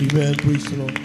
Amen, praise the Lord.